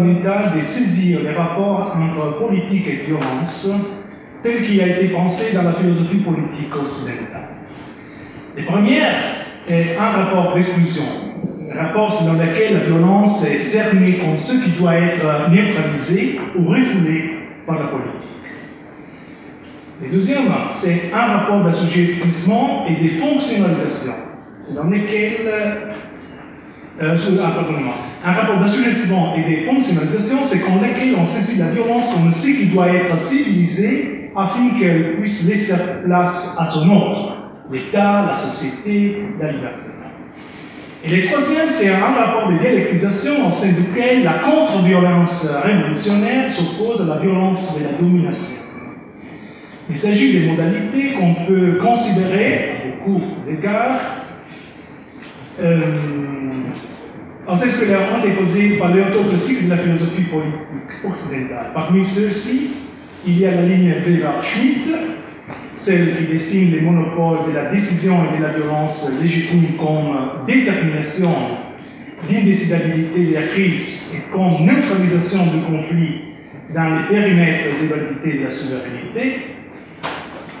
fondamentales de saisir les rapports entre politique et violence, tel qu'il a été pensé dans la philosophie politique occidentale. La première est un rapport d'exclusion, un rapport selon lequel la violence est cernée comme ce qui doit être neutralisé ou refoulé par la politique. Le deuxième, c'est un rapport d'assujettissement et de fonctionnalisation, selon lequel euh, ah. Un rapport d'assujettissement et de fonctionnalisation, c'est qu'en lequel on saisit la violence comme ce qui doit être civilisé afin qu'elle puisse laisser place à son ordre, l'État, la société, la liberté. Et le troisième, c'est un rapport de dialectisation au sein duquel la contre-violence révolutionnaire s'oppose à la violence de la domination. Il s'agit des modalités qu'on peut considérer, à beaucoup d'égards, euh, ancêtres déposés par les auteurs classiques de la philosophie politique occidentale. Parmi ceux-ci, il y a la ligne Weber Schmidt, celle qui dessine les monopoles de la décision et de la violence légitime comme détermination d'indécidabilité de la crise et comme neutralisation du conflit dans les périmètres de validité de la souveraineté,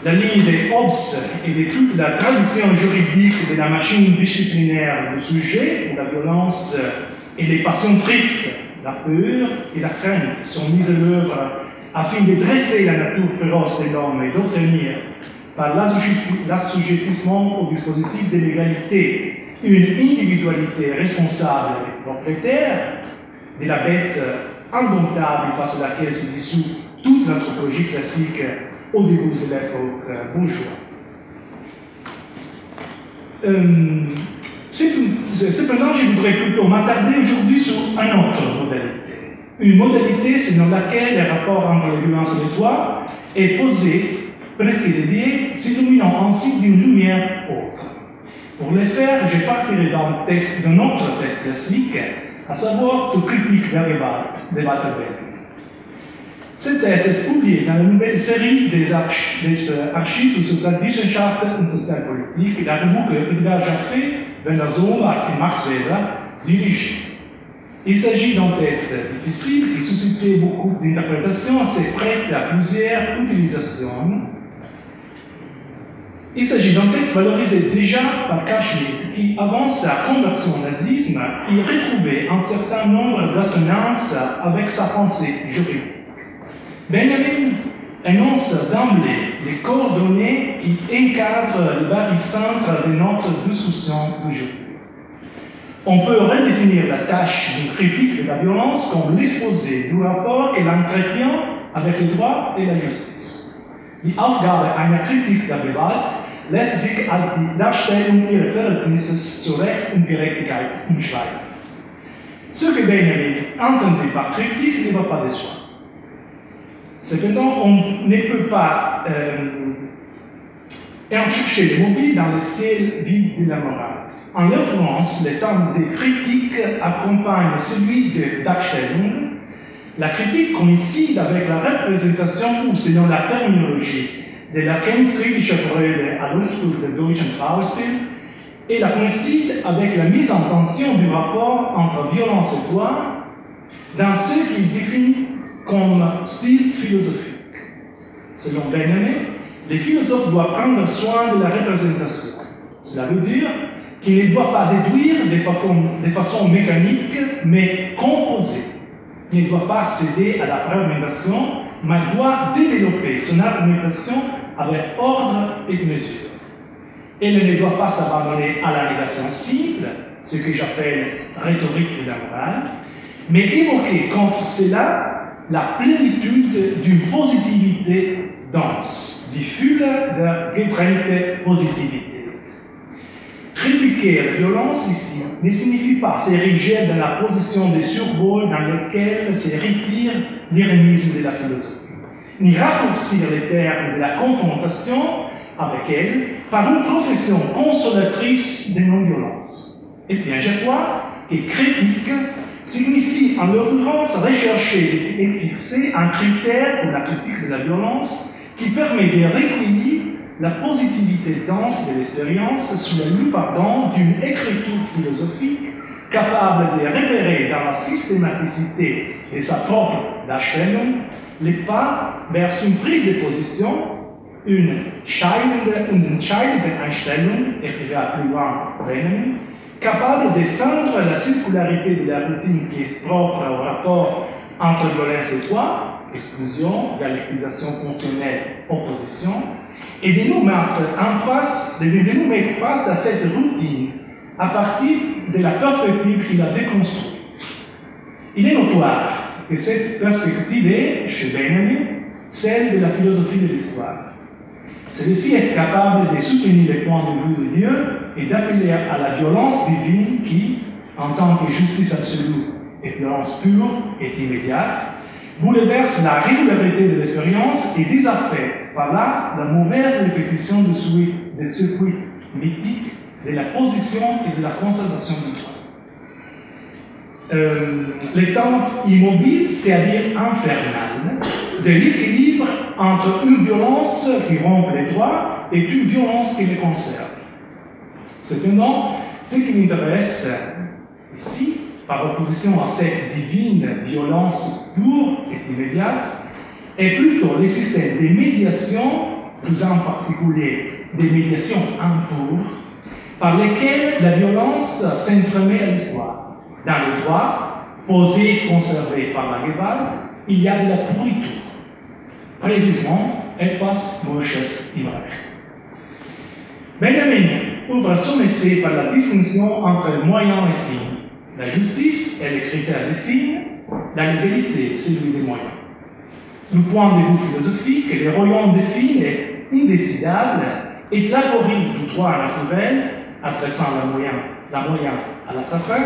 la ligne des Hobbes et de toute la tradition juridique de la machine disciplinaire du sujet, où la violence et les passions tristes, la peur et la crainte sont mises en œuvre afin de dresser la nature féroce de l'homme et d'obtenir, par l'assujettissement au dispositif de l'égalité, une individualité responsable et propriétaire de la bête indomptable face à laquelle se dissout toute l'anthropologie classique au début de l'époque bourgeoise. Euh, cependant, je voudrais plutôt m'attarder aujourd'hui sur une autre modalité. Une modalité selon laquelle le rapport entre les violences et les droits est posé, presque dédié, s'illuminant ainsi d'une lumière autre. Pour le faire, je partirai d'un texte, d'un autre texte classique, à savoir sur critique de. Ce texte est publié dans la nouvelle série des, arch des archives sur Sozialwissenschaft und Sozialpolitik, la revue que Edgar Jaffé, Werner Sombach et Max Weber. Il s'agit d'un texte difficile qui suscitait beaucoup d'interprétations assez prêtes à plusieurs utilisations. Il s'agit d'un texte valorisé déjà par Schmitt qui, avant sa conversion au nazisme, y retrouvait un certain nombre d'assonances avec sa pensée juridique. Benjamin énonce d'emblée les coordonnées qui encadrent le barycentre de notre discussion d'aujourd'hui. On peut redéfinir la tâche d'une critique de la violence comme l'exposé du rapport qu'elle entretient avec le droit et la justice. Die Aufgabe einer Kritik der Gewalt lässt sich als die Darstellung ihres Verhältnisses zu Recht umschreiben. Ce que Benjamin entendait par critique ne va pas de soi. Cependant, on ne peut pas euh, chercher mobiles dans le ciel vide de la morale. En l'occurrence, le terme de critique accompagne celui de Darstellung. La critique coïncide avec la représentation, ou selon la terminologie de la Kennskritische Freude à l'Unflug de Deutschen Trauerspiel, et la coïncide avec la mise en tension du rapport entre violence et droit dans ce qu'il définit comme style philosophique. Selon Benjamin, les philosophes doivent prendre soin de la représentation. Cela veut dire qu'il ne doit pas déduire de façon mécanique, mais composer. Il ne doit pas céder à la fragmentation, mais doit développer son argumentation avec ordre et mesure. Elle ne doit pas s'abandonner à la négation simple, ce que j'appelle rhétorique de la morale, mais évoquer contre cela la plénitude d'une positivité dense, du fil de getrennte positivité. Critiquer la violence ici ne signifie pas s'ériger dans la position de survol dans laquelle se retire l'ironisme de la philosophie, ni raccourcir les termes de la confrontation avec elle par une profession consolatrice de non-violence. Eh bien, je crois que critique signifie en l'occurrence rechercher et fixer un critère pour la critique de la violence qui permet de recueillir la positivité dense de l'expérience sous la loupe d'une écriture philosophique capable de repérer dans la systématicité de sa propre Darstellung les pas vers une prise de position, une scheidende, une entscheidende Einstellung, écrira plus loin capable de feindre la circularité de la routine qui est propre au rapport entre violence et toi, exclusion, dialectisation fonctionnelle, opposition, et de nous mettre en face, de nous mettre face à cette routine à partir de la perspective qu'il a déconstruite. Il est notoire que cette perspective est, chez Benjamin, celle de la philosophie de l'histoire. Celui-ci est capable de soutenir les points de vue de Dieu et d'appeler à la violence divine qui, en tant que justice absolue et violence pure et immédiate, bouleverse la régularité de l'expérience et désaffecte par là la mauvaise répétition de circuits mythiques de la position et de la conservation du droit. Euh, L'état immobile, c'est-à-dire infernal, de l'équilibre entre une violence qui rompt les droits et une violence qui les conserve. Cependant, ce qui m'intéresse ici, par opposition à cette divine violence pure et immédiate, est plutôt le système de médiation, plus en particulier des médiations impures, par lesquelles la violence s'entremêle à l'histoire. Dans le droit, posé et conservé par la Gewalt, il y a de la pourriture. Précisément, etwas Morsches im. Benjamin ouvre son essai par la distinction entre moyen et fin. La justice est le critère des fins, la légalité, celui des moyens. Du point de vue philosophique, le royaume des fins est indécidable et l'aporie du droit naturel, adressant la moyen, la moyen à la safra,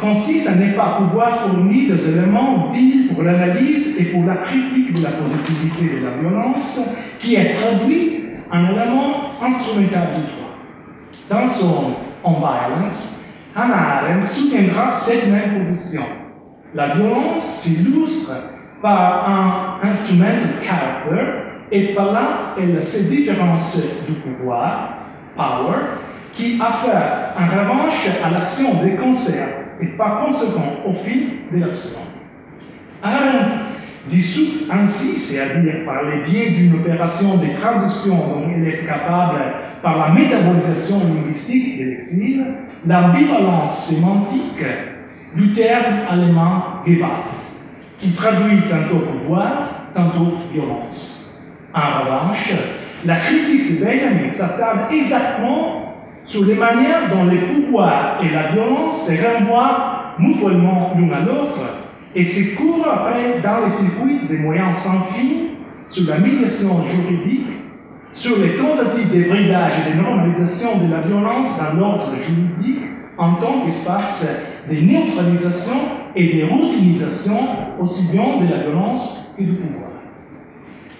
consiste à ne pas pouvoir fournir des éléments utiles pour l'analyse et pour la critique de la positivité de la violence, qui est traduit en élément instrumental du droit. Dans son On Violence, Hannah Arendt soutiendra cette même position. La violence s'illustre par un instrument de caractère et par là elle se différencie du pouvoir, power, qui affaire en revanche à l'action des concerts et par conséquent au fil de l'action. Arendt dissout ainsi, c'est-à-dire par les biais d'une opération de traduction dont il est capable par la métabolisation linguistique de l'exil, l'ambivalence sémantique du terme allemand Gewalt, qui traduit tantôt pouvoir, tantôt violence. En revanche, la critique de Benjamin s'attarde exactement sur les manières dont les pouvoirs et la violence se renvoient mutuellement l'un à l'autre et se courent après dans les circuits des moyens sans fin sur la médiation juridique, sur les tentatives de bridage et de normalisation de la violence dans l'ordre juridique en tant qu'espace de neutralisation et de routinisation aussi bien de la violence que du pouvoir.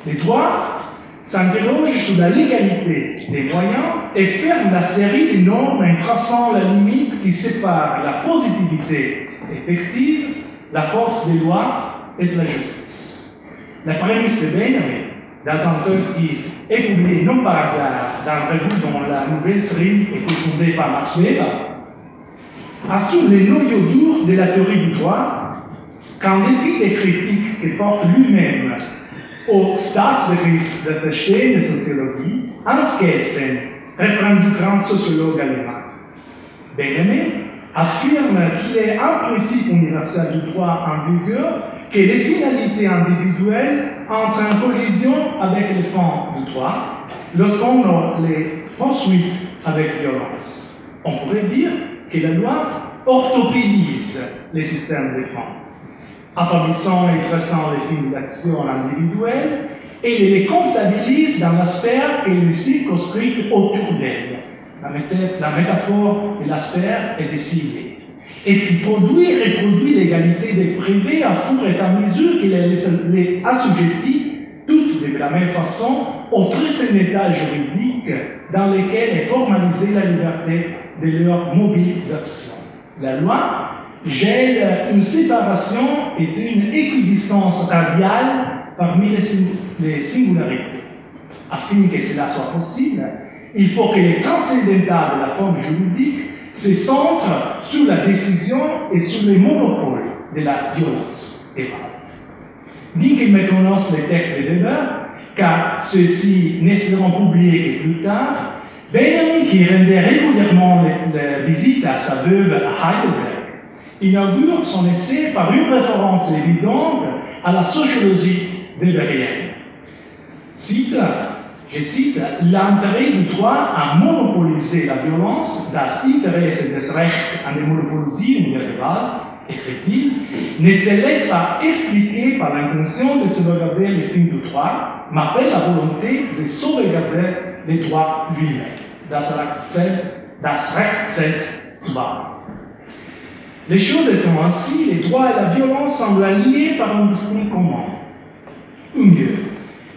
Les droits s'interroge sur la légalité des moyens et ferme la série de normes en traçant la limite qui sépare la positivité effective la force des lois et de la justice. La prémisse de Benjamin, dans un texte qui est publié non par hasard dans le revue dont la nouvelle série était fondée par Max Weber, assure les noyaux durs de la théorie du droit qu'en dépit des critiques qui porte lui-même au Staatsbegriff der Verstehen der Soziologie, Hans Kessen, du grand sociologue allemand. Benjamin affirme qu'il est un principe universel du droit en vigueur que les finalités individuelles entrent en collision avec les fonds du droit lorsqu'on les poursuit avec violence. On pourrait dire que la loi orthopédise les systèmes de fonds, affaiblissant et traçant les films d'action individuelles et les comptabilise dans la sphère et les circonscrite autour d'elle. La, métaphore de la sphère est décidée. Et qui produit et reproduit l'égalité des privés à fur et à mesure qu'il les assujettit toutes de la même façon au treizième état juridique dans lequel est formalisée la liberté de leur mobile d'action. La loi gèle une séparation et une équidistance radiale parmi les, singularités. Afin que cela soit possible, il faut que les transcendentales de la forme juridique se centrent sur la décision et sur les monopoles de la violence des qu'ils méconnaissent les textes de débat, car ceux-ci ne seront publiés que plus tard, Benjamin, qui rendait régulièrement les, visites à sa veuve à Heidelberg, inaugure son essai par une référence évidente à la sociologie weberienne. Cite, je cite, l'intérêt du droit à monopoliser la violence, das Interesse des Rechts an der Monopolisierung der Gewalt, écrit-il, ne se laisse pas expliquer par l'intention de sauvegarder les fins du droit, mais par la volonté de sauvegarder les droits lui-même. Das Recht selbst zu wahren. Les choses étant ainsi, les droits et la violence semblent alliés par un destin commun. Ou mieux,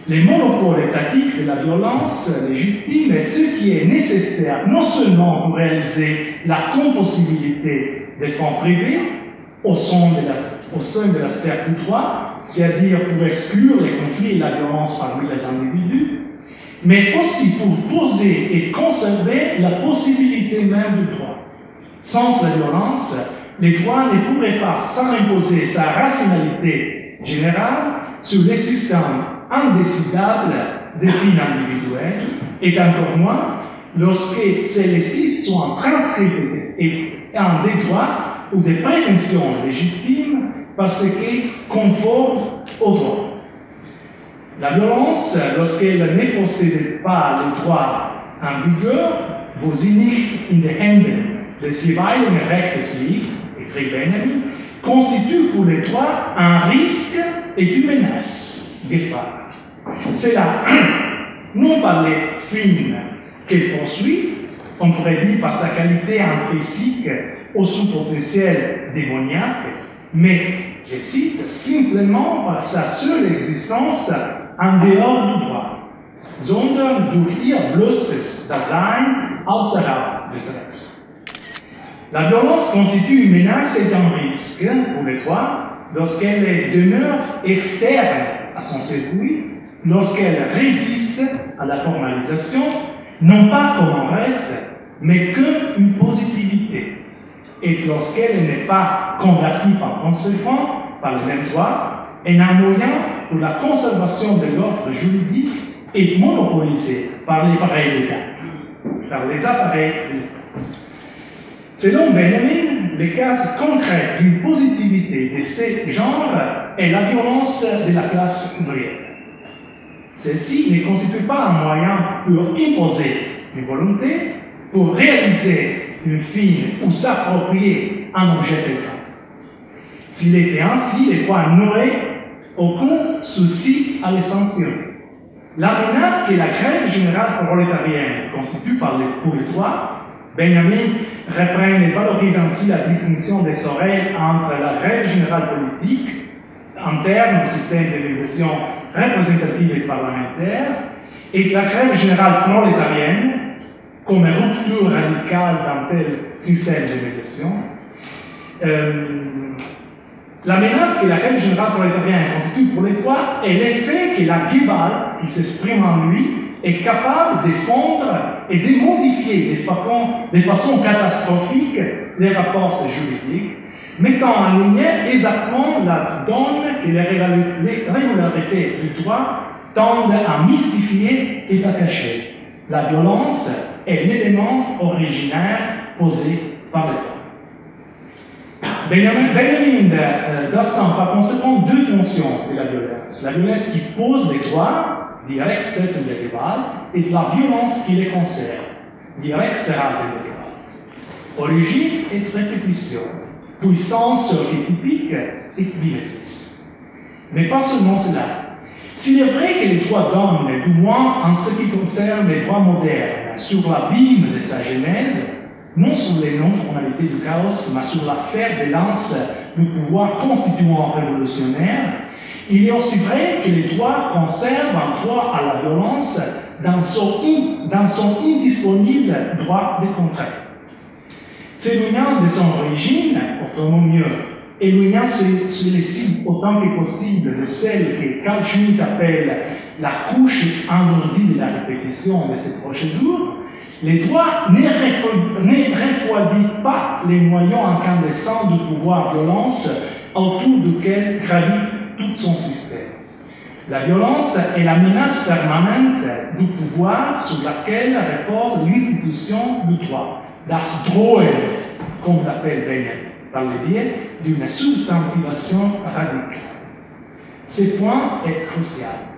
les monopoles étatiques de la violence légitime est ce qui est nécessaire non seulement pour réaliser la compossibilité des fonds privés au sein de la, au sein de l'aspect du droit, c'est-à-dire pour exclure les conflits et la violence parmi les individus, mais aussi pour poser et conserver la possibilité même du droit. Sans la violence, droits ne pourraient pas s'imposer sa rationalité générale sur les systèmes indécidables des fins individuelles, et encore moins lorsque celles-ci sont transcrites en des droits ou des prétentions légitimes parce qu'elles conforment au droit. La violence, lorsqu'elle ne possède pas le droit en vigueur, vous nicht in den Händen des jeweiligen Rechtes constitue pour les droits un risque et une menace des femmes. C'est là, non pas les films qu'elle poursuit, on pourrait dire par sa qualité intrinsique au sous-potentiel démoniaque, mais, je cite, simplement par sa seule existence en dehors du droit, sondern durch ihr bloßes Dasein außerhalb des Rechts. La violence constitue une menace et un risque pour les droits lorsqu'elle demeure externe à son circuit, lorsqu'elle résiste à la formalisation, non pas comme un reste, mais comme une positivité, et lorsqu'elle n'est pas convertie par conséquent par le même droit, et un moyen pour la conservation de l'ordre juridique est monopolisé par les appareils d'État, par les appareils Selon Benjamin, le cas concret d'une positivité de ce genre est la violence de la classe ouvrière. Celle-ci ne constitue pas un moyen pour imposer une volonté, pour réaliser une fin ou s'approprier un objet quelconque. S'il était ainsi, les droits n'auraient aucun souci à les sanctionner. La menace que la grève générale prolétarienne constitue par les, pour les Benjamin reprend et valorise ainsi la distinction des oreilles entre la grève générale politique, interne au système d'organisation représentative et parlementaire, et la grève générale prolétarienne, comme rupture radicale dans tel système de médiation. Euh, la menace que la grève générale prolétarienne constitue pour les droits est l'effet que la Gewalt, qui s'exprime en lui, est capable de fondre et de modifier de façon, de façon catastrophique les rapports juridiques, mettant en lumière exactement la donne que les régularités du droit tendent à mystifier et à cacher. La violence est l'élément originaire posé par le droit. Benjamin, Benjamin Dastan, par conséquent, deux fonctions de la violence. La violence qui pose les droits, direct, c'est et la violence qui les conserve, direct, sera Origine et répétition, puissance archétypique et mimesis. Mais pas seulement cela. S'il est vrai que les droits d'homme, du moins en ce qui concerne les droits modernes, sur l'abîme de sa genèse, non sur les non-formalités du chaos, mais sur l'affaire de lance du pouvoir constituant révolutionnaire, il est aussi vrai que les droits conservent un droit à la violence dans son, indisponible droit de contraire. S'éloignant de son origine, autrement mieux, éloignant cibles autant que possible de celle que Carl Schmitt appelle la couche engourdie de la répétition de ces procédures, les droits ne refroidissent pas les moyens incandescents du pouvoir violence autour duquel gravite tout son système. La violence est la menace permanente du pouvoir sur laquelle repose l'institution du droit, das Drohen, comme l'appelle Benjamin, par le biais d'une substantivation radicale. Ce point est crucial.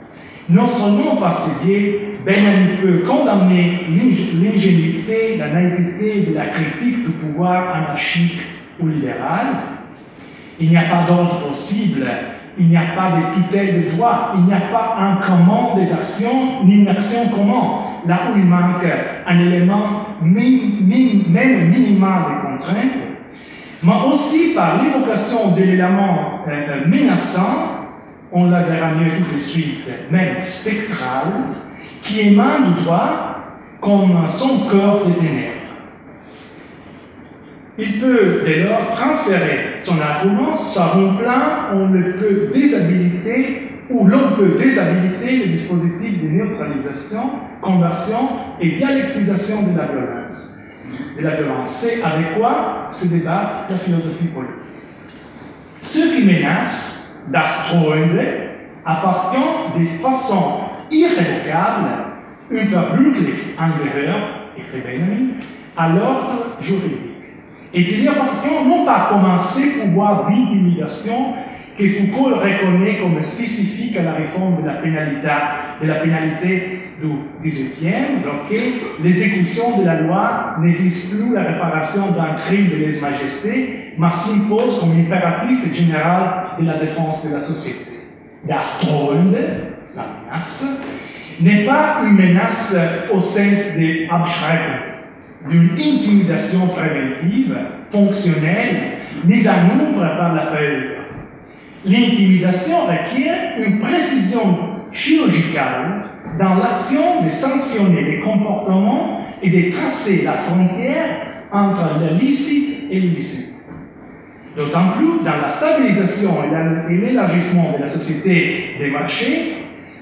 Non seulement parce que Benjamin peut condamner l'ingénuité, la naïveté de la critique du pouvoir anarchique ou libéral, il n'y a pas d'ordre possible, il n'y a pas de tutelle de droit, il n'y a pas un comment des actions, ni une action comment, là où il manque un élément même minimal de contraintes, mais aussi par l'évocation de l'élément euh, menaçant, on la verra mieux tout de suite, même spectral, qui émane du droit comme son corps de ténèbres. Il peut dès lors transférer son argument sur un plan on le peut déshabiliter, où l'on peut déshabiliter le dispositif de neutralisation, conversion et dialectisation de la violence. De la violence. C'est avec quoi se débat la philosophie politique. Ce qui menace, das appartient de façon irrévocable, une verbürglich angehört, écrit Benjamin, à l'ordre juridique. Et qu'il y appartient non pas comme un pouvoir d'intimidation que Foucault reconnaît comme spécifique à la réforme de la pénalité, de la pénalité du XVIIIe, donc l'exécution de la loi ne vise plus la réparation d'un crime de lèse-majesté, mais s'impose comme impératif général de la défense de la société. D'Astrolde, la menace, n'est pas une menace au sens de d'une intimidation préventive, fonctionnelle, mise en œuvre par la peur. L'intimidation requiert une précision chirurgicale dans l'action de sanctionner les comportements et de tracer la frontière entre le licite et l'illicite. D'autant plus dans la stabilisation et l'élargissement de la société des marchés,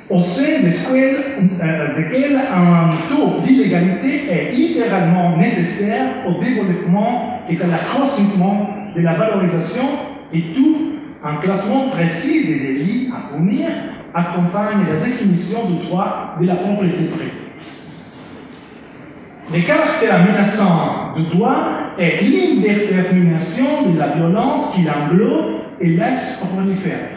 au sein euh, desquels un taux d'illégalité est littéralement nécessaire au développement et à l'accroissement de la valorisation et tout un classement précis des délits à punir accompagne la définition du droit de la propriété privée. Le caractère menaçant du droit est l'indétermination de la violence qui l'englobe et laisse proliférer.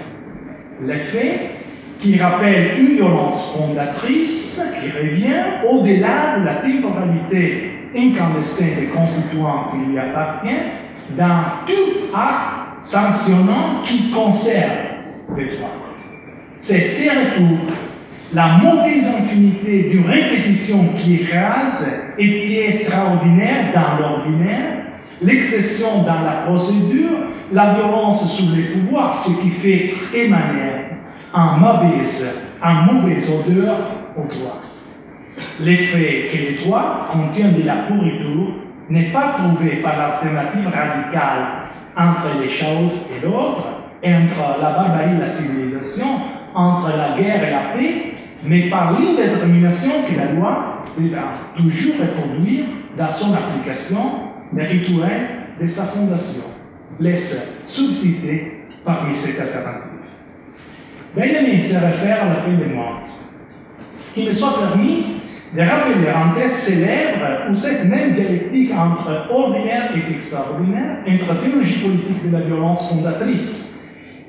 L'effet qui rappelle une violence fondatrice qui revient au-delà de la temporalité incandescente des constituants qui lui appartient dans tout acte sanctionnant qui conserve les droits. C'est surtout la mauvaise infinité d'une répétition qui écrase et qui est extraordinaire dans l'ordinaire, l'exception dans la procédure, la violence sous les pouvoirs, ce qui fait émaner en mauvaise, en mauvaise odeur au droit. L'effet que le droit contient de la pourriture n'est pas prouvé par l'alternative radicale entre les choses et l'autre, entre la barbarie et la civilisation, entre la guerre et la paix, mais par l'indétermination que la loi devra toujours reproduire dans son application les rituels de sa fondation. laisse subsister parmi ces alternatives. Benjamin se réfère à la peine de mort. Qu'il me soit permis de rappeler un texte célèbre où cette même dialectique entre ordinaire et extraordinaire, entre théologie politique de la violence fondatrice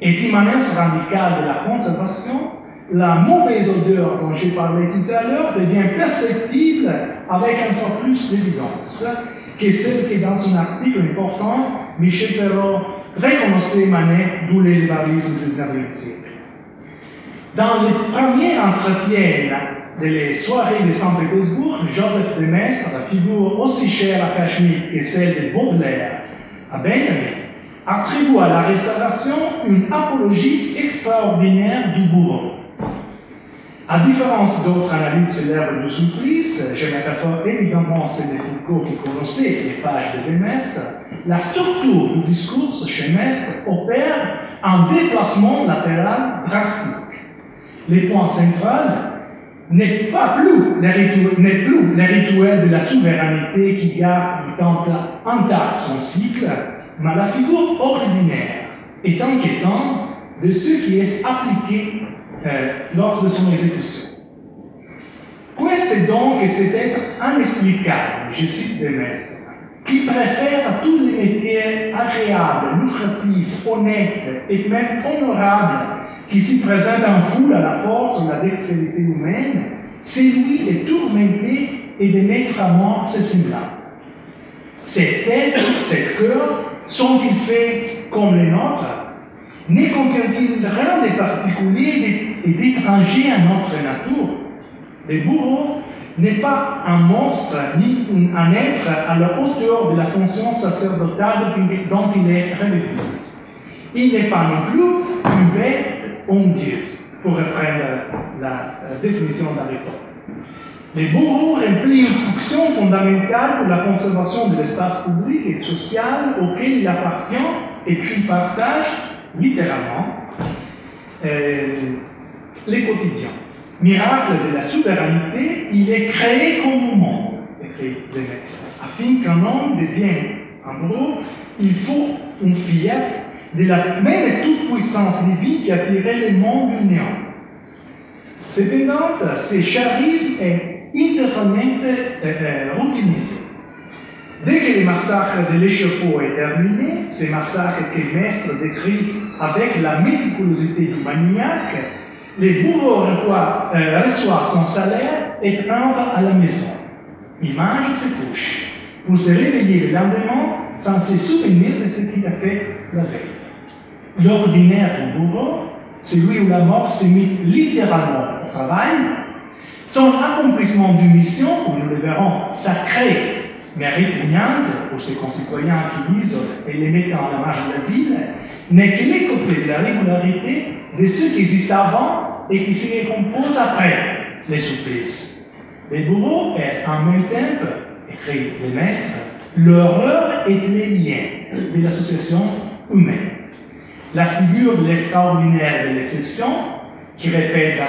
et immanence radicale de la conservation, la mauvaise odeur dont j'ai parlé tout à l'heure devient perceptible avec encore plus d'évidence que celle que dans son article important, Michel Perrault reconnaissait Manet d'où les libéralisme du XIXe siècle. Dans les premiers entretiens des soirées de Saint-Pétersbourg, Joseph de Maistre, figure aussi chère à Cachemire que celle de Baudelaire à Benjamin, attribue à la Restauration une apologie extraordinaire du bourreau. À différence d'autres analyses célèbres de Supplice, je métaphore évidemment celle de Foucault qui connaissait les pages de Demestre, la structure du discours chez Mestre opère un déplacement latéral drastique. Le point central n'est pas plus le, rituel de la souveraineté qui garde intact son cycle, mais la figure ordinaire est inquiétante de ce qui est appliqué euh, lors de son exécution. C'est donc cet être inexplicable, je cite Demestre, qui préfère tous les métiers agréables, lucratifs, honnêtes et même honorables qui s'y présentent en foule à la force et la dextérité humaine, c'est lui de tourmenter et de mettre à mort ses semblables. Cet être, cet cœur, sont-ils faits comme les nôtres Ne contiennent-ils rien de particulier et d'étranger à notre nature Le bourreau n'est pas un monstre ni un être à la hauteur de la fonction sacerdotale dont il est revêtu. Il n'est pas non plus une bête en Dieu, pour reprendre la, définition d'Aristote. Les bourreaux remplissent une fonction fondamentale pour la conservation de l'espace public et social auquel il appartient et qu'il partage littéralement euh, les quotidiens. Miracle de la souveraineté, il est créé comme monde, écrit Maîtres. Afin qu'un homme devienne un bourreau, il faut une fillette de la même toute-puissance divine qui a tiré le monde du néant. Cependant, ce charisme est intégralement euh, euh, routinisé. Dès que le massacre de l'échafaud est terminé, ce massacre que Maître décrit avec la méticulosité du maniaque, le bourreau euh, reçoit son salaire et rentre à la maison. Il mange et se couche pour se réveiller le lendemain sans se souvenir de ce qu'il a fait la veille l'ordinaire du bourreau, celui où la mort mise littéralement au travail, son accomplissement d'une mission, où nous le verrons, sacrée, mais répugnante pour ses concitoyens qui lisent et les mettent en la marge de la ville, n'est que côtés de la régularité de ceux qui existent avant et qui se recomposent après les supplices. Les bourreaux est en même temps, écrit les maîtres, l'horreur et les liens de l'association humaine la figure de l'extraordinaire de l'exception, qui répète à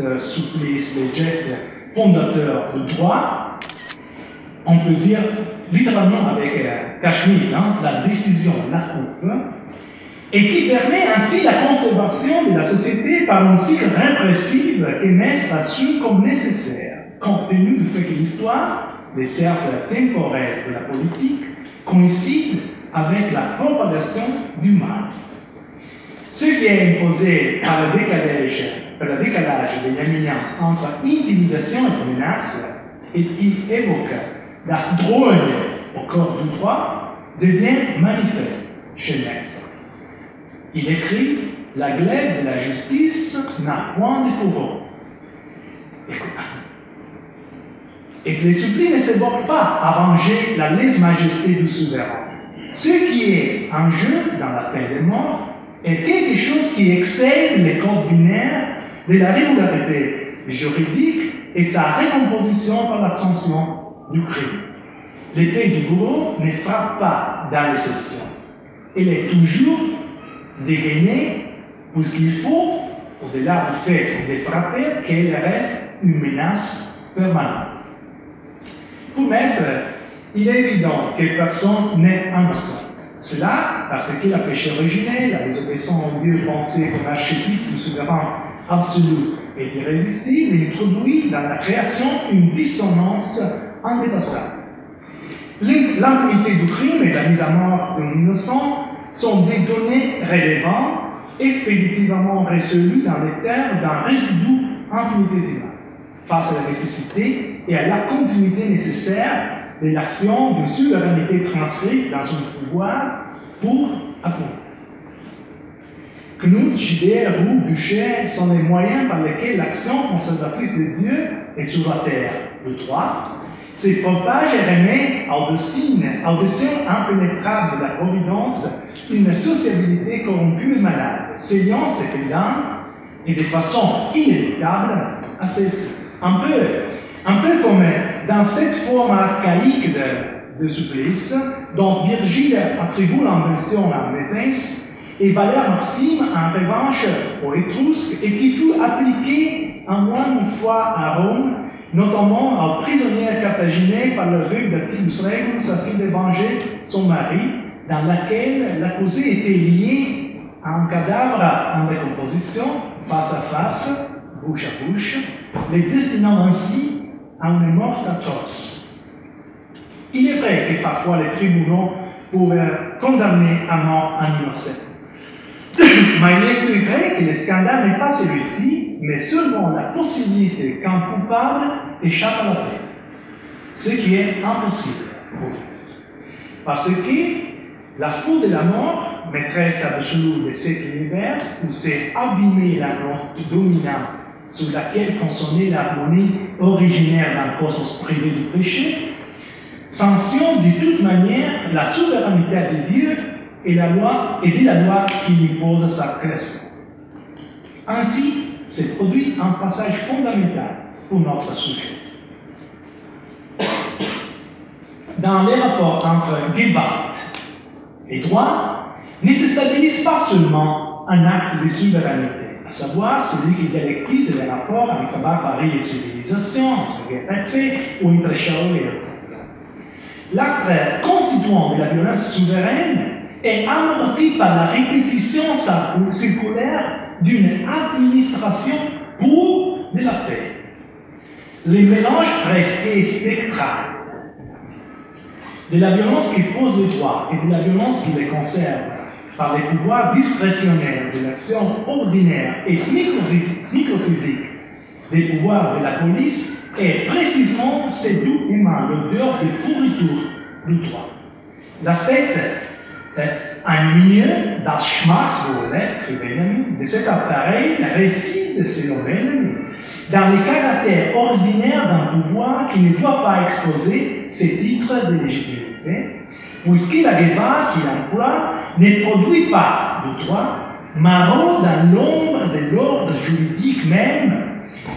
euh, les gestes fondateurs du droit, on peut dire littéralement avec euh, hein, la décision, la coupe, et qui permet ainsi la conservation de la société par un cycle répressif que Mestre assume comme nécessaire, compte tenu du fait que l'histoire, les cercles temporels de la politique, coïncide avec la propagation du mal. Ce qui est imposé par le décalage, le décalage entre intimidation et menace et qui évoque das Drohung au corps du droit devient manifeste chez Mestre. Il écrit La glaive de la justice n'a point de fourreau. Et que les suppliciés ne s'évoquent pas à ranger la lèse-majesté du souverain. Ce qui est en jeu dans la peine de mort est quelque chose qui excède les codes binaires de la régularité juridique et sa récomposition par l'abstention du crime. L'épée du bourreau ne frappe pas dans l'exception. Elle est toujours dégainée puisqu'il faut, au-delà du fait de frapper, qu'elle reste une menace permanente. Pour Maître, il est évident que personne n'est innocent. Cela parce que la péché originel, la désobéissance au Dieu pensée comme archétype du souverain absolu et irrésistible, introduit dans la création une dissonance indépassable. L'impunité du crime et la mise à mort d'un innocent sont des données rélévantes, expéditivement résolues dans les termes d'un résidu infinitésimal, face à la nécessité et à la continuité nécessaire de l'action d'une souveraineté transcrite dans un pouvoir pour accomplir. Knut, Gilbert, Roux, Bûcher sont les moyens par lesquels l'action conservatrice de Dieu est sur la terre. Le droit se propage et remet au-dessus impénétrable de la providence une sociabilité corrompue et malade, science épidante et de façon inévitable à celle-ci. Un peu, un peu comme dans cette forme archaïque de, supplice dont Virgile attribue l'invention à Mézès et Valère Maxime en revanche aux Étrusques et qui fut appliqué en moins une fois à Rome, notamment aux prisonniers carthaginois par le veuve d'Attilus Regnum, sa fille de venger son mari, dans laquelle l'accusé était lié à un cadavre en décomposition, face à face, bouche à bouche, les destinant ainsi à une mort atroce. Il est vrai que parfois les tribunaux pouvaient condamner à mort un innocent. Mais il est vrai que le scandale n'est pas celui-ci, mais seulement la possibilité qu'un coupable échappe à la peine. Ce qui est impossible pour Parce que la faute de la mort, maîtresse absolue de cet univers, où s'est abîmée la note dominante sur laquelle consonnait l'harmonie originaire d'un cosmos privé du péché, sanctionne de toute manière la souveraineté de Dieu et la loi et la loi qui impose sa création. Ainsi se produit un passage fondamental pour notre sujet. Dans les rapports entre Gewalt et droit, ne se stabilise pas seulement un acte de souveraineté, à savoir celui qui dialectise les rapports entre barbarie et civilisation, entre guerre et paix ou entre chaos et L'acte constituant de la violence souveraine est amorti par la répétition circulaire d'une administration pour de la paix. Le mélange presque spectral de la violence qui pose le droit et de la violence qui les conserve par les pouvoirs discrétionnaires de l'action ordinaire et microphysique des pouvoirs de la police est précisément c'est doucement l'odeur de pourriture du droit. L'aspect un milieu das Schmackswohle, de cet appareil réside, selon l'ennemi, dans les caractères ordinaires d'un pouvoir qui ne doit pas exposer ses titres de légitimité, puisque la débat qu'il emploie ne produit pas de droit, marot dans l'ombre de l'ordre juridique même,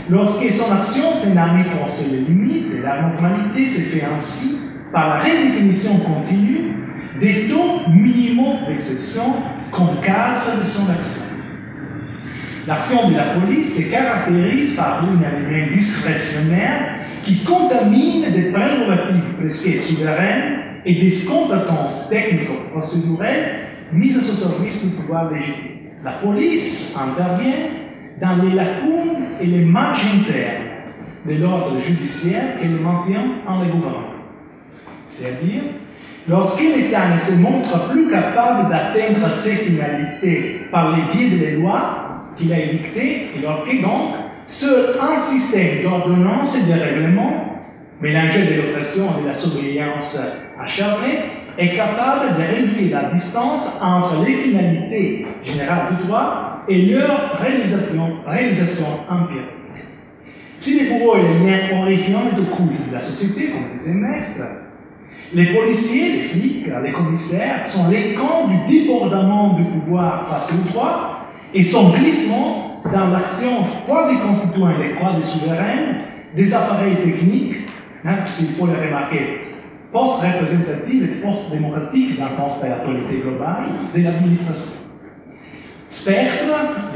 lorsque son action tend à forcer les limites et la normalité se fait ainsi par la redéfinition continue des taux minimaux d'exception comme cadre de son action. L'action de la police se caractérise par une élément discrétionnaire qui contamine des prérogatives presque souveraines et des compétences technico-procédurelles mises au service du pouvoir légitime. La police intervient dans les lacunes et les marges internes de l'ordre judiciaire et le maintient en le gouvernement. C'est-à-dire Lorsque l'État ne se montre plus capable d'atteindre ses finalités par les biais des lois qu'il a édictées, et lorsque donc seul un système d'ordonnance et de règlement, mélangé de l'oppression et de la surveillance acharnée, est capable de réduire la distance entre les finalités générales du droit et leur réalisation, empirique. Si les bourreaux et les liens horrifiants de culte de la société, comme les semestres, les policiers, les flics, les commissaires sont les camps du débordement du pouvoir face au droit et son glissement dans l'action quasi constituante et quasi souveraine des appareils techniques, hein, s'il faut le remarquer, post-représentatifs et post-démocratiques d'un contre l'autorité globale de l'administration. Spectre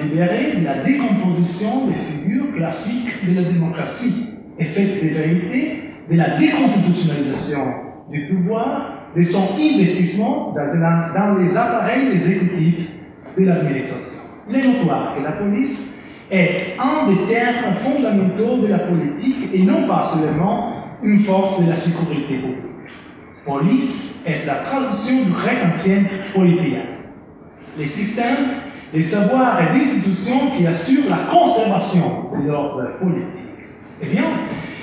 libéré de la décomposition des figures classiques de la démocratie, effet de vérité de la déconstitutionnalisation du pouvoir de son investissement dans, les appareils exécutifs de l'administration. Il est notoire que la police est un des termes fondamentaux de la politique et non pas seulement une force de la sécurité publique. Police est la traduction du grec ancien politia. Les systèmes des savoirs et d'institutions qui assurent la conservation de l'ordre politique. Eh bien,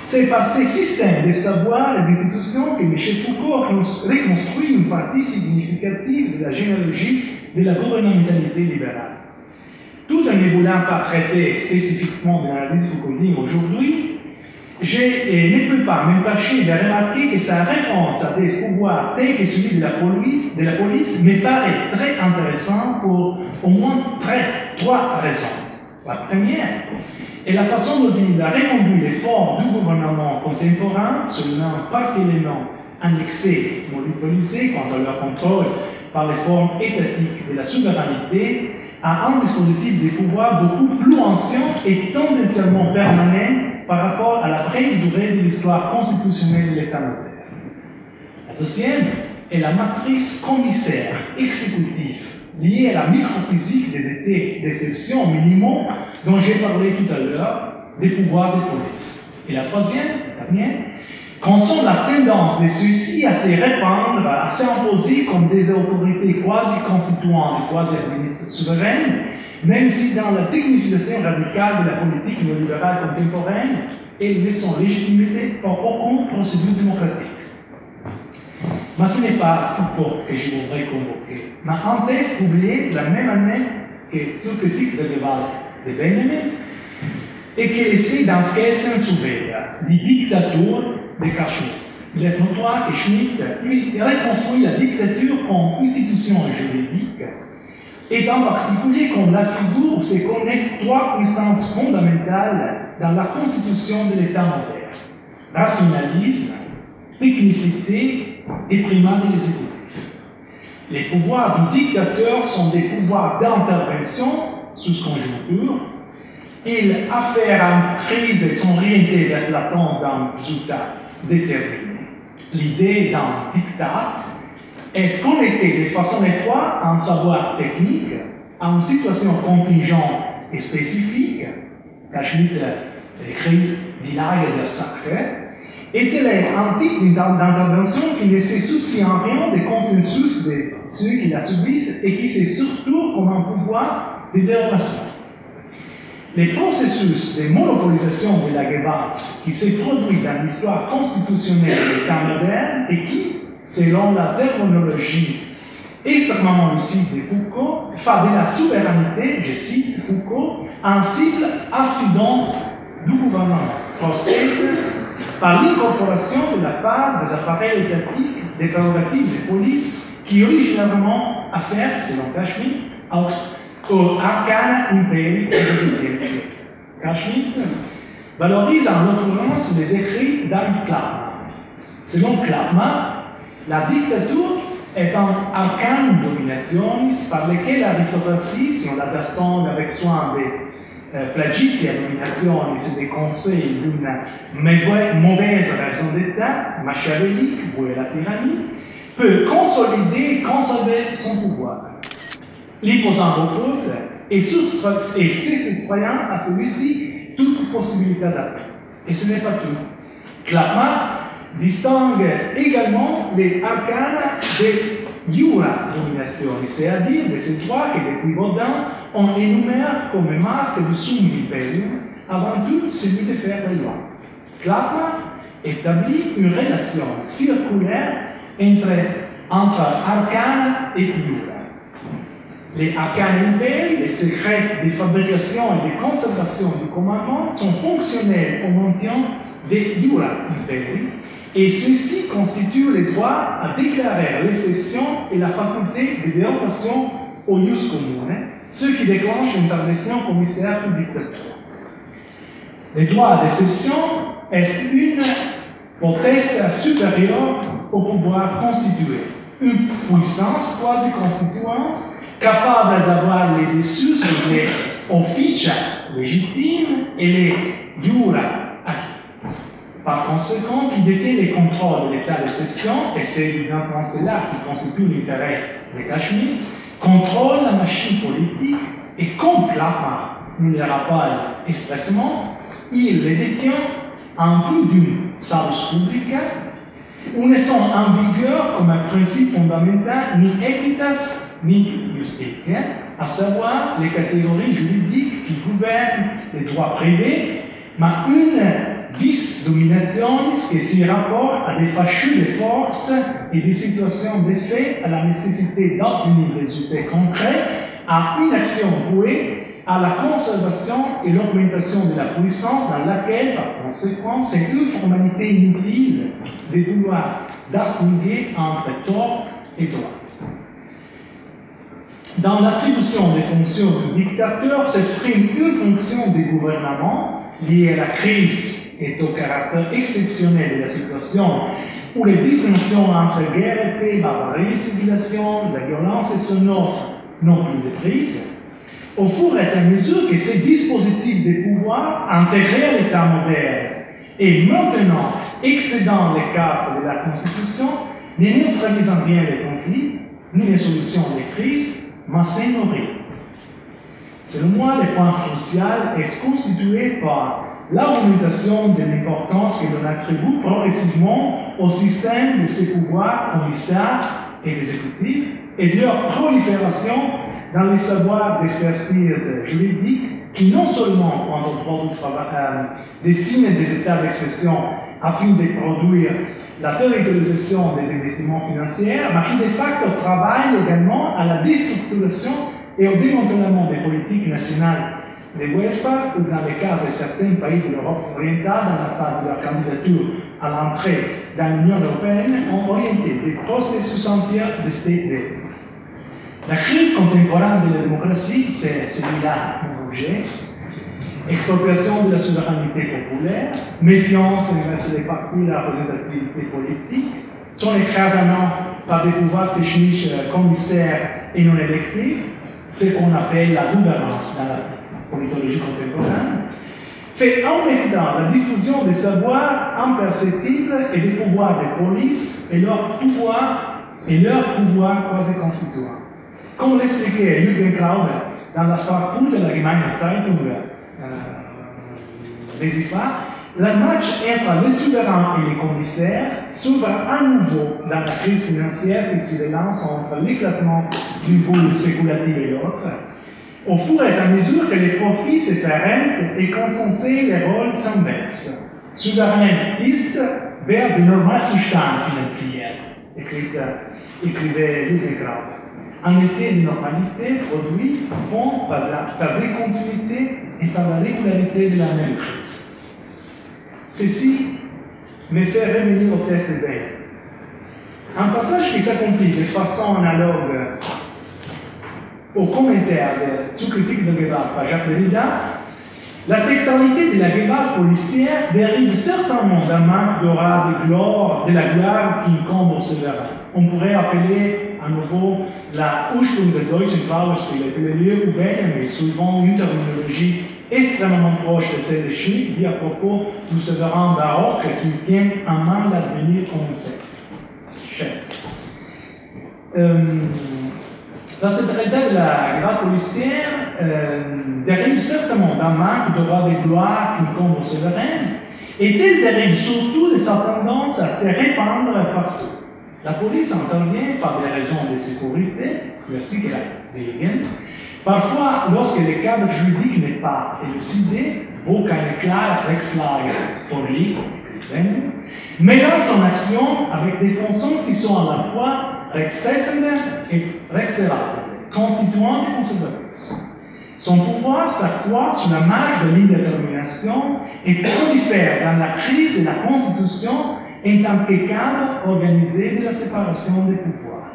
c'est par ces systèmes de savoirs et d'institutions que Michel Foucault reconstruit une partie significative de la généalogie de la gouvernementalité libérale. Tout en ne voulant pas traiter spécifiquement de l'analyse Foucauldienne aujourd'hui, je ne peux pas m'empêcher de remarquer que sa référence à des pouvoirs tels que celui de la police, de la police me paraît très intéressant pour au moins trois raisons. La première est la façon dont il a reconduit les formes du gouvernement contemporain, seulement partiellement annexé, monopolisé quant à leur contrôle par les formes étatiques de la souveraineté, à un dispositif de pouvoir beaucoup plus ancien et tendanciellement permanent par rapport à la vraie durée de l'histoire constitutionnelle de l'État moderne. La deuxième est la matrice commissaire exécutive liée à la microphysique des étés d'exception minimum dont j'ai parlé tout à l'heure des pouvoirs de police. Et la troisième, la dernière, sont la tendance de ceux-ci à se répandre, à s'imposer comme des autorités quasi-constituantes, quasi-administratives souveraines, même si dans la technicisation radicale de la politique néolibérale contemporaine, elles ne sont légitimées par aucune procédure démocratique. Mais ce n'est pas Foucault que je voudrais convoquer, texte publié la même année que ce critique de Geval de Benjamin, et qui essaie dans ce qu'elle s'en souvient, des de Carl Schmitt. Il est notoire que Schmitt il reconstruit la dictature comme institution juridique et en particulier comme la figure se connectent trois instances fondamentales dans la constitution de l'État moderne. Rationalisme, technicité et primat de l'exécutif. Les pouvoirs du dictateur sont des pouvoirs d'intervention sous conjoncture. Ils affairent en crise sont orientés vers l'attente d'un résultat déterminé. L'idée d'un diktat est connecté de façon étroite à un savoir technique, à une situation contingente et spécifique, Schmitt écrit d'Hilaire de Sacré, un type d'intervention qui ne se soucie en rien des consensus de ceux qui la subissent et qui c'est surtout comme un pouvoir de dérogation. Les processus de monopolisation de la guerre qui s'est produit dans l'histoire constitutionnelle des temps modernes et qui, selon la terminologie extrêmement lucide de Foucault, fait de la souveraineté, je cite Foucault, un cycle accident du gouvernement, procède par l'incorporation de la part des appareils étatiques des prérogatives de police qui originairement affairent, selon Kashmir, au arcana imperi du XVIIe siècle. Kashmir valorise en l'occurrence les écrits d'Anne Klapman. Selon Klapman, la dictature est un arcane dominationis par lequel l'aristocratie, si on l'attestant avec soin des euh, flagitia dominationis et des conseils d'une mauvaise raison d'État, machiavélique, vouée la tyrannie, peut consolider et conserver son pouvoir, l'imposant autres et, et ses citoyens à celui-ci toute possibilité d'appel. Et ce n'est pas tout. Clapman distingue également les arcanes des Jura c'est-à-dire de ces trois que depuis Baudin on énumère comme marque du sum imperium, avant tout celui de lois. Klapper établit une relation circulaire entre, entre arcane et Jura. Les arcanes impériaux, les secrets de fabrication et de conservation du commandement sont fonctionnels au maintien des Jura impériaux et ceci constitue le droit à déclarer l'exception et la faculté de dérogation au ius commune, ce qui déclenche l'intervention commissaire du dictateur. Le droit d'exception est une potestas supérieure au pouvoir constitué, une puissance quasi constituante capable d'avoir les dessus sur les officia légitimes et les jura par conséquent, qui détient les contrôles de l'état d'exception, et c'est évidemment cela qui constitue l'intérêt de Cachemire, contrôle la machine politique et comme Clapin nous le rappelle expressément, il les détient en vue d'une salus publica où ne sont en vigueur comme un principe fondamental ni equitas ni justitia, à savoir les catégories juridiques qui gouvernent les droits privés, mais une vis-domination qui s'y rapporte à des fâcheux de force et des situations de fait à la nécessité d'obtenir des résultats concrets, à une action vouée à la conservation et l'augmentation de la puissance dans laquelle, par conséquent, c'est une formalité inutile de vouloir distinguer entre tort et droit. Dans l'attribution des fonctions du dictateur s'exprime une fonction du gouvernement liée à la crise et au caractère exceptionnel de la situation où les distinctions entre guerre et paix, barbarie et civilisation, la violence et son ordre n'ont plus de prise, au fur et à mesure que ces dispositifs de pouvoir intégrés à l'État moderne et maintenant excédant les cadres de la Constitution, ne neutralisant rien les conflits, ni les solutions des crises, mais s'ignorer. Selon moi, le point crucial est constitué par l'augmentation de l'importance que l'on attribue progressivement au système de ces pouvoirs commissaires et exécutifs et leur prolifération dans les savoirs d'expertise juridique qui non seulement, quant au droit du travail, euh, dessinent des états d'exception afin de produire la territorialisation des investissements financiers, mais qui de facto travaillent également à la déstructuration et au démantèlement des politiques nationales de welfare ou dans le cas de certains pays de l'Europe orientale dans la phase de leur candidature à l'entrée dans l'Union européenne ont orienté des processus entiers de state la crise contemporaine de la démocratie, c'est celui-là mon objet. Expropriation de la souveraineté populaire, méfiance envers les partis et la représentativité politique, son écrasement par des pouvoirs techniques euh, commissaires et non électifs, ce qu'on appelle la gouvernance dans la politologie contemporaine, fait en même temps la diffusion des savoirs imperceptibles et des pouvoirs des polices et leur pouvoir et leur pouvoir quasi constituant. Comme l'expliquait Jürgen Klauber dans la Frankfurter Allgemeine Zeitung euh, des le match entre les souverains et les commissaires s'ouvre à nouveau dans la crise financière qui se relance entre l'éclatement d'une boule spéculative et l'autre, au fur et à mesure que les profits se ferment et consenser les rôles s'inversent. Souverainiste vers de Normalzustand financier, écrivait Klauber un été de normalité produit fond par, la, par des continuités et par la régularité de la même crise. Ceci me fait revenir au test de. Un passage qui s'accomplit de façon analogue au commentaire de sous-critique de Guevara par Jacques Derrida, la spectralité de la guerre policière dérive certainement d'un manque d'aura de gloire, de la gloire qui incombe au souverain. On pourrait appeler à nouveau la Ursprung des deutschen Trauerspiele, le lieu où Benjamin, suivant une terminologie extrêmement proche de celle de Schmitt, dit à propos du souverain baroque qui tient en main l'avenir comme sait. Euh, la spécialité de la guerre policière euh, dérive certainement d'un manque de droit de gloire qui incombe au souverain, et elle dérive surtout de sa tendance à se répandre partout? La police intervient par des raisons de sécurité. Parfois, lorsque le cadre juridique n'est pas élucidé, vaut keine klare Rechtslage vorliegt, mêlant son action avec des fonctions qui sont à la fois rechtssetzende et rechtserhaltende, constituant des conservatrices. Son pouvoir s'accroît sur la marge de l'indétermination et prolifère dans la crise de la Constitution en tant que cadre organisé de la séparation des pouvoirs.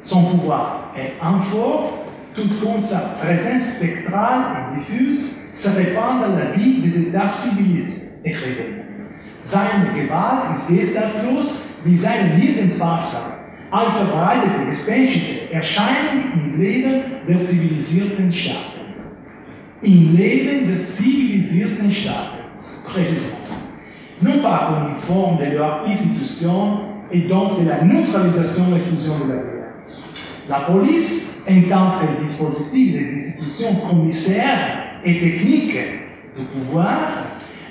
Son pouvoir est fort, tout comme sa présence spectrale et diffuse se répand dans la vie des États civilisés, écrivait. Seine Gewalt ist gestalt wie seine Lebenswasser, allverbreitete, gespenstete Erscheinung im Leben der zivilisierten Staaten. Im Leben der zivilisierten Staaten. Präzisement. non pas comme une forme de leur institution et donc de la neutralisation de l'exclusion de la violence. La police, en tant que dispositif des institutions commissaires et techniques du pouvoir,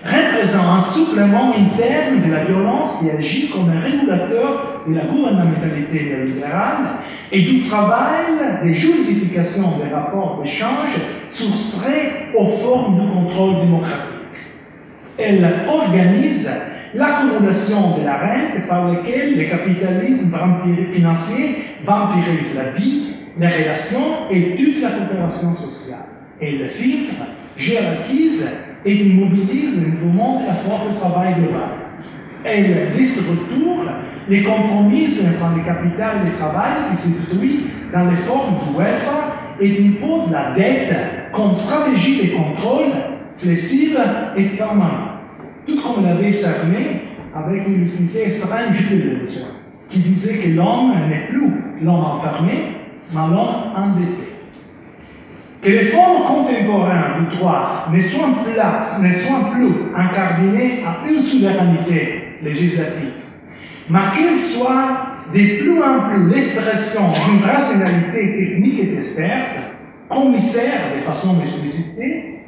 représente un supplément interne de la violence qui agit comme un régulateur de la gouvernementalité libérale et du travail des juridifications des rapports d'échange soustraits aux formes du contrôle démocratique. Elle organise l'accumulation de la rente par laquelle le capitalisme financier vampirise la vie, les relations et toute la coopération sociale. Elle filtre, hiérarchise et immobilise le mouvement de la force de travail global. Elle déstructure les compromis entre le capital et le travail qui se détruit dans les formes du welfare et impose la dette comme stratégie de contrôle flexible et permanente. Tout comme l'avait cerné avec une lucidité étrange de qui disait que l'homme n'est plus l'homme enfermé, mais l'homme endetté. Que les formes contemporaines du droit ne soient, ne soient plus incardinées à une souveraineté législative, mais qu'elles soient de plus en plus l'expression d'une rationalité technique et experte, commissaire de façon explicitée,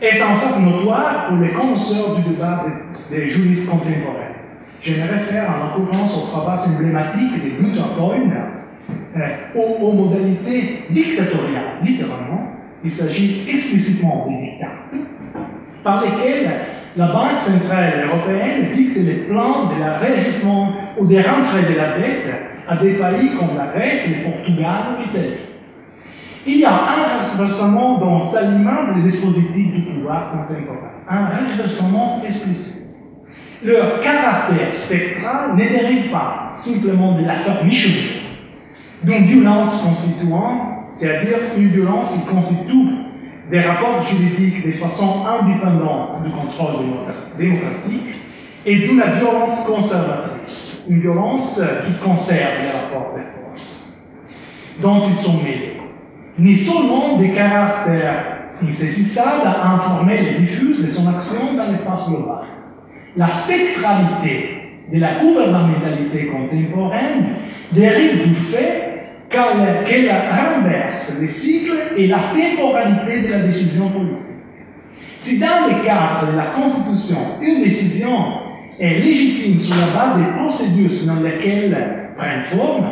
est en fait notoire pour les connaisseurs du débat des, juristes contemporains. Je me réfère en l'occurrence aux travaux emblématiques de Luther Cohen euh, aux, modalités dictatoriales, littéralement. Il s'agit explicitement des dictats par lesquels la Banque centrale européenne dicte les plans de la réajustement ou des rentrées de la dette à des pays comme la Grèce, le Portugal ou l'Italie. Il y a un renversement dans s'alimente les dispositifs du pouvoir contemporain, un renversement explicite. Leur caractère spectral ne dérive pas simplement de l'affaire Michel, d'une violence constituante, c'est-à-dire une violence qui constitue des rapports juridiques de façon indépendante du contrôle démocratique, et d'une violence conservatrice, une violence qui conserve les rapports de force dont ils sont mêlés ni seulement des caractères insaisissables à informer les diffuses de son action dans l'espace global. La spectralité de la gouvernementalité contemporaine dérive du fait qu'elle renverse les cycles et la temporalité de la décision politique. Si dans le cadre de la Constitution, une décision est légitime sur la base des procédures selon lesquelles prend forme,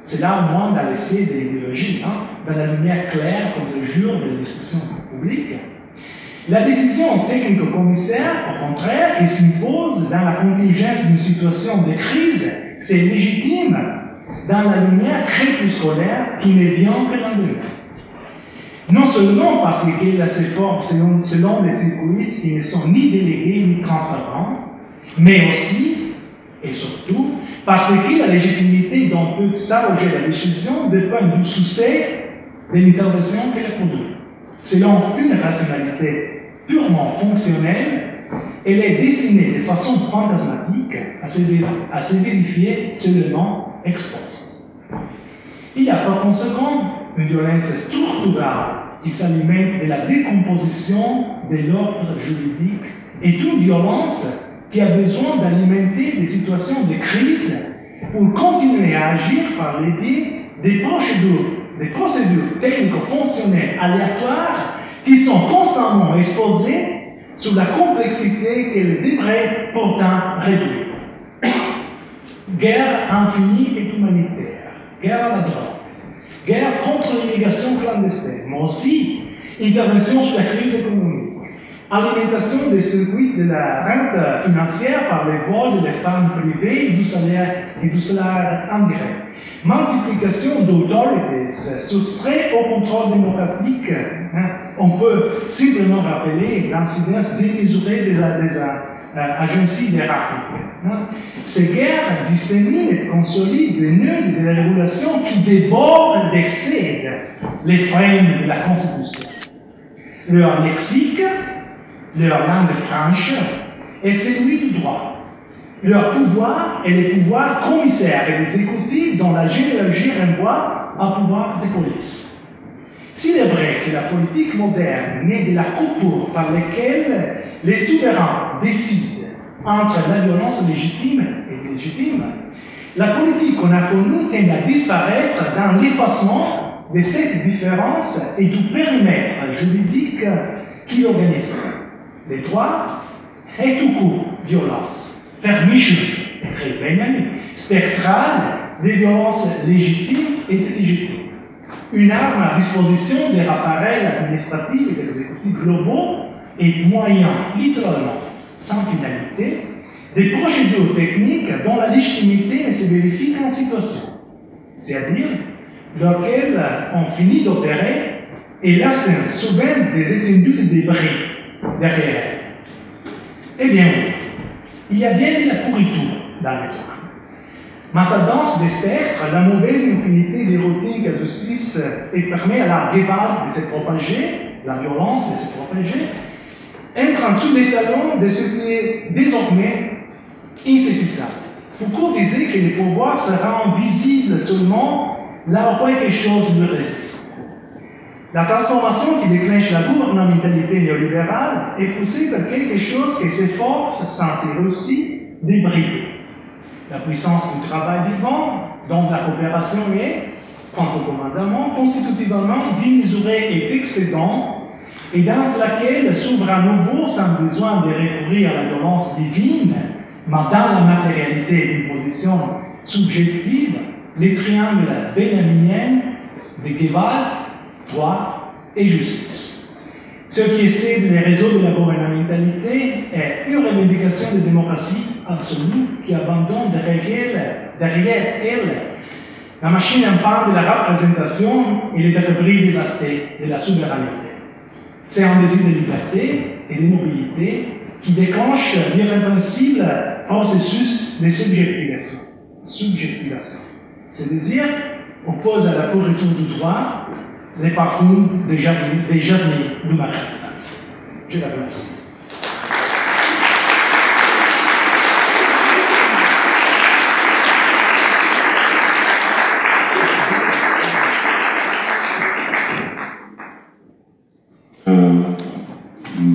c'est là au moins dans l'essai de l'idéologie, hein, dans la lumière claire comme le jour de la discussion publique. La décision technico-commissaire, au contraire, qui s'impose dans la contingence d'une situation de crise, c'est légitime dans la lumière crépusculaire qui ne vient que lendemain. Non seulement parce qu'elle a ses formes selon, selon les circuits qui ne sont ni délégués ni transparents, mais aussi et surtout parce que la légitimité dont peut s'arroger la décision dépend du succès de l'intervention qu'elle produit. Selon une rationalité purement fonctionnelle, elle est destinée de façon fantasmatique à se vérifier seulement Il y a par conséquent une violence structurale qui s'alimente de la décomposition de l'ordre juridique et une violence qui a besoin d'alimenter des situations de crise pour continuer à agir par les biais des procédures, des technico-fonctionnelles aléatoires qui sont constamment exposées sous la complexité qu'elles devraient pourtant réduire. Guerre infinie et humanitaire, guerre à la drogue, guerre contre l'immigration clandestine, mais aussi intervention sur la crise économique alimentation des circuits de la rente financière par les vols de l'épargne privée et du salaire, et du salaire indirect. Multiplication d'autorités soustrait au contrôle démocratique. Hein? On peut simplement rappeler l'incidence démesurée des, des agences hiérarchiques. Ces guerres disséminent et consolident des nœuds de régulation qui débordent d'excès les freins de la Constitution. Leur lexique leur langue franche est celui du droit. Leur pouvoir est le pouvoir commissaire et exécutif dont la généalogie renvoie un pouvoir de police. S'il est vrai que la politique moderne naît de la coupure par laquelle les souverains décident entre la violence légitime et illégitime, la politique qu'on a connue tend à disparaître dans l'effacement de cette différence et du périmètre juridique qui l'organise. Les droits et tout court violence, fermition, écrit Benjamin, spectrale des violences légitimes et illégitimes. Une arme à disposition des appareils administratifs et exécutifs globaux et moyens, littéralement, sans finalité, des procédures techniques dont la légitimité ne se vérifie qu'en situation, c'est-à-dire lorsqu'elles ont fini d'opérer et laissent souvent des étendues de débris derrière. Eh bien oui, il y a bien de la pourriture dans le temps. Mais sa danse des la mauvaise infinité d'érotique de justice et permet à la guévarde de se propager, la violence de se propager, entre sous les talons de ce qui est désormais insaisissable. Foucault disait que le pouvoir se rend visible seulement là où quelque chose lui résiste. La transformation qui déclenche la gouvernementalité néolibérale est poussée par quelque chose qui s'efforce, censé aussi, débrider. La puissance du travail vivant, dont la coopération est, quant au commandement, constitutivement démesurée et d'excédent, et dans laquelle s'ouvre à nouveau, sans besoin de recourir à la violence divine, mais dans la matérialité d'une position subjective, les triangles bénaminiens de Gewalt, droit et justice. Ce qui essaie de les résoudre la gouvernementalité est une revendication de démocratie absolue qui abandonne derrière, elle la machine en de la représentation et les débris dévastés de la souveraineté. C'est un désir de liberté et de mobilité qui déclenche l'irrépressible processus de subjectivation. subjectivation. Ce désir oppose à la pourriture du droit les parfums des jasmines, du matin. Je la remercie.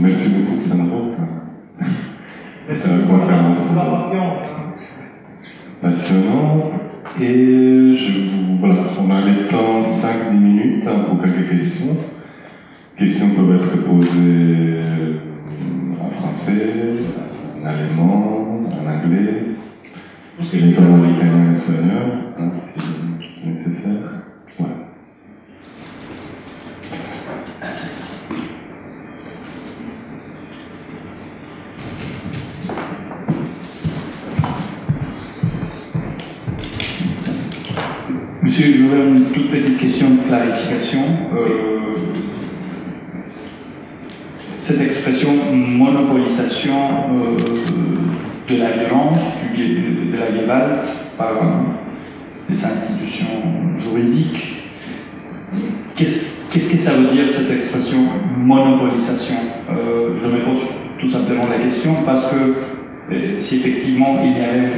Merci beaucoup, Sandro. Merci Euh, beaucoup conférence. pour la patience. Passionnant. Et je vous, voilà, on a les temps 5-10 minutes hein, pour quelques questions. Questions peuvent être posées en français, en allemand, en anglais, en italien et espagnol, hein, si nécessaire. Voilà. Monsieur, j'aurais une toute petite question de clarification. Euh, cette expression monopolisation euh, de la violence, de la Gewalt par euh, les institutions juridiques, qu'est-ce que ça veut dire cette expression monopolisation? Je me pose tout simplement la question parce que si effectivement il y avait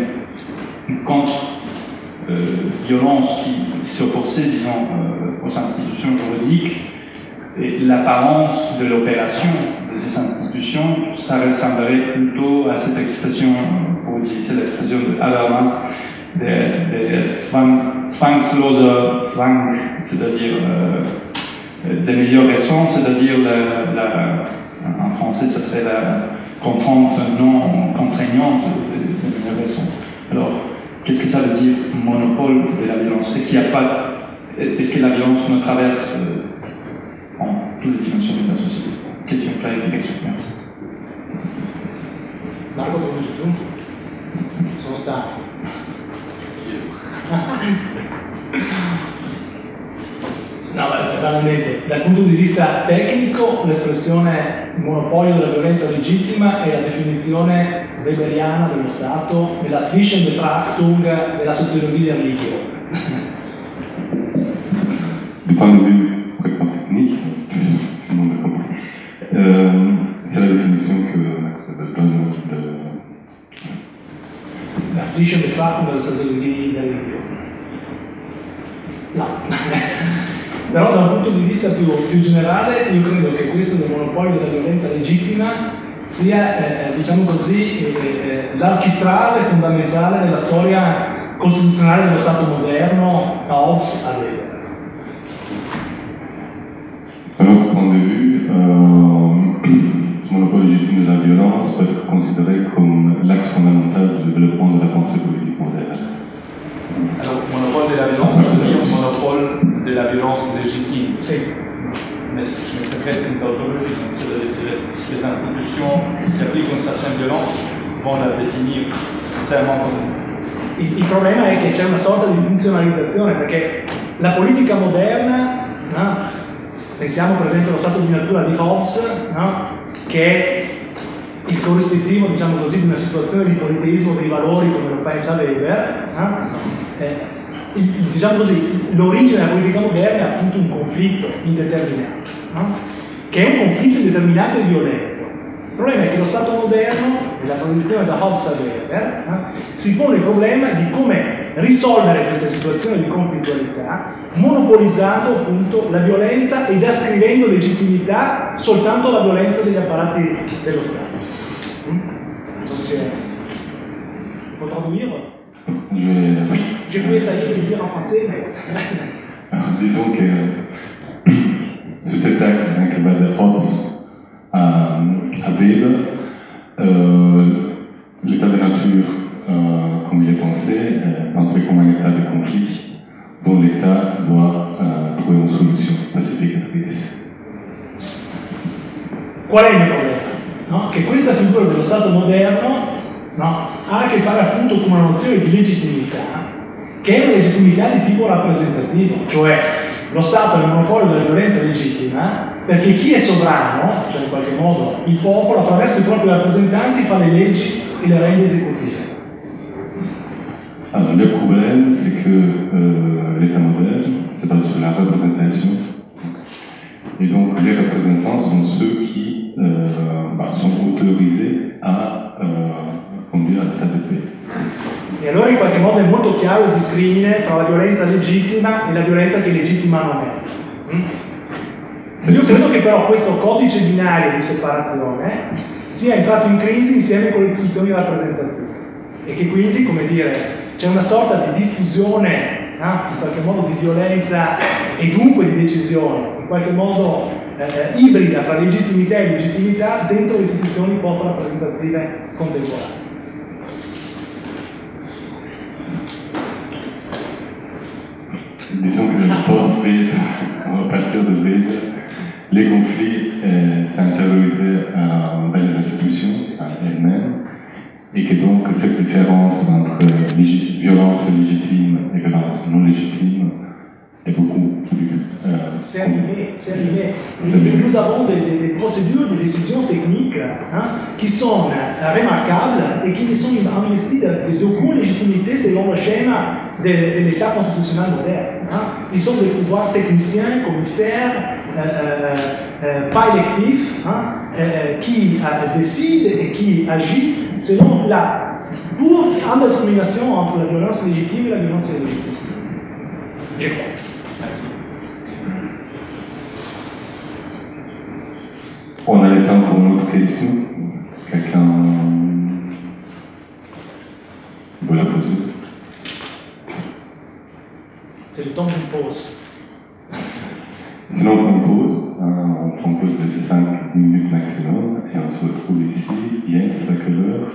une contre euh, violence qui s'opposait, disons, euh, aux institutions juridiques, et l'apparence de l'opération de ces institutions, ça ressemblerait plutôt à cette expression, pour utiliser l'expression de Habermas, de, de zwang, c'est-à-dire euh, des meilleures raisons, c'est-à-dire en français, ça serait la contrainte non contraignante des des meilleures raisons. Alors, Qu'est-ce que ça veut dire monopole de la violence Est-ce qu'il n'y a pas. Est-ce que la violence nous traverse euh, en toutes les dimensions de la société Question clarification, merci. Marco, tu dici tu? Sono stanco. No, veramente, dal punto di vista tecnico, l'espressione monopolio della violenza legittima è la definizione weberiana dello Stato, della Zwischenbetrachtung della sociologia der Religion. Du point de vue complètement technique, tout le monde a compris, euh, c'est la définition que Max Weber donne de, La Zwischenbetrachtung della sociologia der Religion. No. Però da un punto di vista più, più generale io credo che questo del monopolio della violenza legittima sia, eh, diciamo così, eh, l'architrave fondamentale della storia costituzionale dello Stato moderno da Hobbes a Weber. D'un autre point de vue, euh, ce monopole légitime de la violence peut être considéré comme l'axe fondamental du développement de la pensée politique moderne. Alors, monopole de la violence, veut dire monopole de la violence légitime. Sì. Mais, c'est presque une tautologie. donc c'est- c'est les, les institutions qui appliquent une certaine violence vont la définir nécessairement comme Il, il problema è che c'è una sorta di funzionalizzazione perché la politica moderna, no? pensiamo per esempio allo stato di natura di Hobbes, no? che è il corrispettivo diciamo così, di una situazione di politeismo dei valori come lo pensa Weber, no? Eh, il- diciamo così, l'origine della politica moderna è appunto un conflitto indeterminato, no? che è un conflitto indeterminato e violento. Il problema è che lo Stato moderno, nella tradizione da Hobbes a Weber, eh, si pone il problema di come risolvere questa situazione di conflittualità, monopolizzando appunto la violenza ed ascrivendo legittimità soltanto alla violenza degli apparati dello Stato. Mm? Non so se traduire. Je vais- J'ai pu essayer de le dire en français, mais disons que sur cet axe hein, va de Hobbes à, à Weber, euh, l'état de nature, euh, comme il est pensé, est pensé comme un état de conflit dont l'État doit euh, trouver une solution pacificatrice. Qual è il problema? No? Che questa figura dello Stato moderno no, ha a che fare appunto con una nozione di legittimità, che è una legittimità di tipo rappresentativo, cioè lo Stato è il monopolio della violenza legittima, perché chi è sovrano, cioè in qualche modo il popolo, attraverso i propri rappresentanti fa le leggi e le rende esecutive. Alors, le problème, c'est que euh, l'État moderne se base sur la représentation. Et donc, les représentants sont ceux qui euh, bah, sont autorisés à euh, paix. E allora in qualche modo è molto chiaro il discrimine fra la violenza legittima e la violenza che legittima non è. Mm? Io credo che però questo codice binario di separazione sia entrato in crisi insieme con le istituzioni rappresentative e che quindi, come dire, c'è una sorta di diffusione no? in qualche modo di violenza e dunque di decisione, in qualche modo eh, ibrida fra legittimità e legittimità dentro le istituzioni post-rappresentative contemporanee. Post-Weber, à partir de Weber, les conflits euh, s'intériorisaient euh, vers les institutions elles-mêmes et que donc cette différence entre violence légitime et violence non légitime est beaucoup plus... euh, C'est animé, c'est animé. Animé. Nous avons des, des- des procédures, des décisions techniques hein, qui sont euh, remarquables et qui ne sont investies de- d'aucune légitimité selon le schéma de, de l'État constitutionnel moderne. hein. Ils sont des pouvoirs techniciens, commissaires, euh, euh, pas électifs, hein, euh, qui décident et qui agissent selon la pour en détermination entre la violence légitime et la violence illégitime. Je crois. Merci. On a le temps pour une autre question. Quelqu'un veut la poser? C'est le temps d'une pause. Sinon, on fait une pause. hein, on fait une pause de 5 minutes maximum et on se retrouve ici. Jens, à quelle heure?